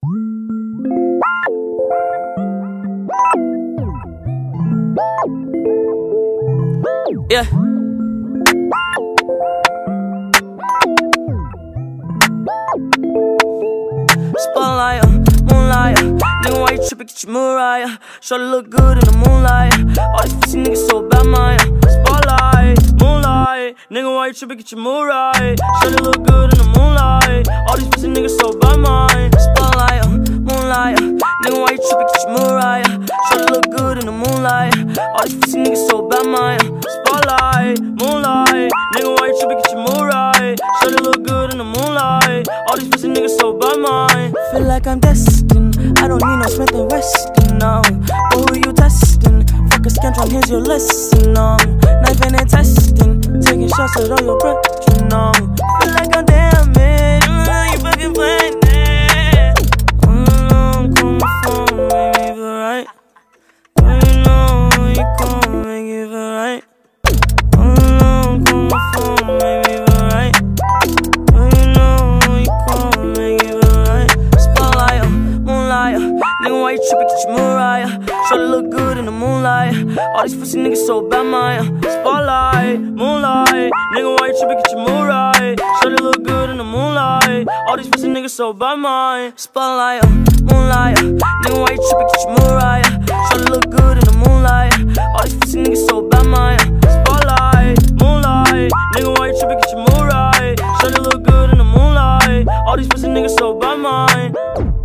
Yeah. Spotlight, moonlight, nigga, why you trippin'? Get your Mariah. Shorty look good in the moonlight. All these pussy niggas so bad, mine. Spotlight, moonlight, nigga, why you trippin'? Get your Mariah. Shorty look good All these pussy niggas so bad, mine. Spotlight, moonlight, nigga, why you trippin'? Get your Mariah. Shorty look good in the moonlight. All these pussy niggas so bad, mine. Feel like I'm destined. I don't need no Smith and Wesson, no. But who you testing? Fuck a scantron, here's your lesson, no. Knifing and testing, taking shots at all your brethren, no. Get your look good in the moonlight. All these pussy niggas so bad, mine. Spotlight, moonlight, nigga, why you trippin'? Get your Mariah. Shorty look good in the moonlight. All these pussy niggas so bad, mine. Spotlight, moonlight, nigga, why you trippin'? Get your Mariah. Shorty look good in the moonlight. All these pussy niggas so bad, mine. Spotlight, moonlight, nigga, why you trippin'? Get your Mariah. Shorty look good in the moonlight. All these pussy niggas so bad, mine.